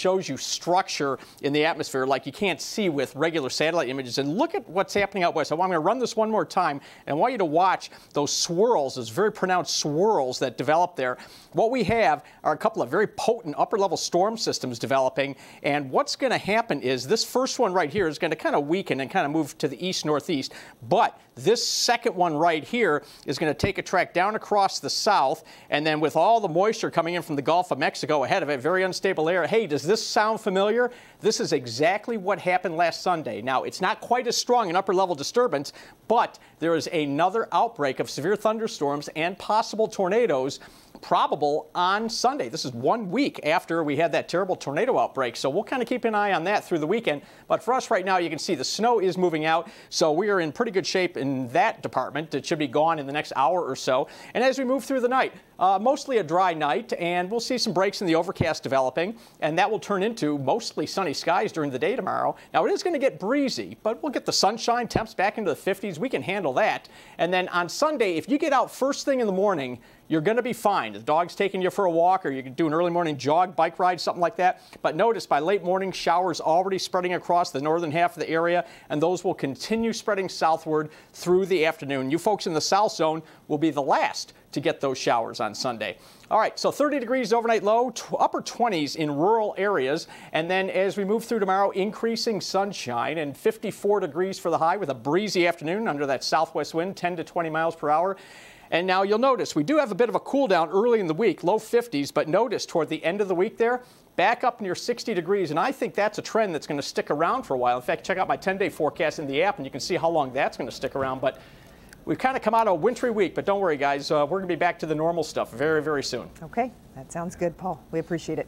shows you structure in the atmosphere like you can't see with regular satellite images. And look at what's happening out west. I'm going to run this one more time, and I want you to watch those swirls, those very pronounced swirls that develop there. What we have are a couple of very potent upper level storm systems developing. And what's going to happen is this first one right here is going to kind of weaken and kind of move to the east northeast. But this second one right here is going to take a track down across the south. And then with all the moisture coming in from the Gulf of Mexico ahead of it, very unstable air. Hey, does this sound familiar? This is exactly what happened last Sunday. Now, it's not quite as strong an upper level disturbance, but there is another outbreak of severe thunderstorms and possible tornadoes probable on Sunday. This is one week after we had that terrible tornado outbreak, so we'll kind of keep an eye on that through the weekend. But for us right now, you can see the snow is moving out, so we are in pretty good shape in that department. It should be gone in the next hour or so. And as we move through the night, uh, mostly a dry night, and we'll see some breaks in the overcast developing, and that will turn into mostly sunny skies during the day tomorrow. Now, it is going to get breezy, but we'll get the sunshine, temps back into the 50s. We can handle that. And then on Sunday, if you get out first thing in the morning, you're going to be fine. The dog's taking you for a walk, or you can do an early morning jog, bike ride, something like that. But notice by late morning, showers already spreading across the northern half of the area, and those will continue spreading southward through the afternoon. You folks in the south zone will be the last to get those showers on Sunday. All right, so 30 degrees overnight low, upper 20s in rural areas. And then as we move through tomorrow, increasing sunshine and 54 degrees for the high with a breezy afternoon under that southwest wind, 10 to 20 miles per hour. And now you'll notice we do have a bit of a cool down early in the week, low 50s, but notice toward the end of the week there, back up near 60 degrees. And I think that's a trend that's going to stick around for a while. In fact, check out my 10 day forecast in the app and you can see how long that's going to stick around. But we've kind of come out of a wintry week, but don't worry, guys. Uh, we're going to be back to the normal stuff very, very soon. Okay, that sounds good, Paul. We appreciate it.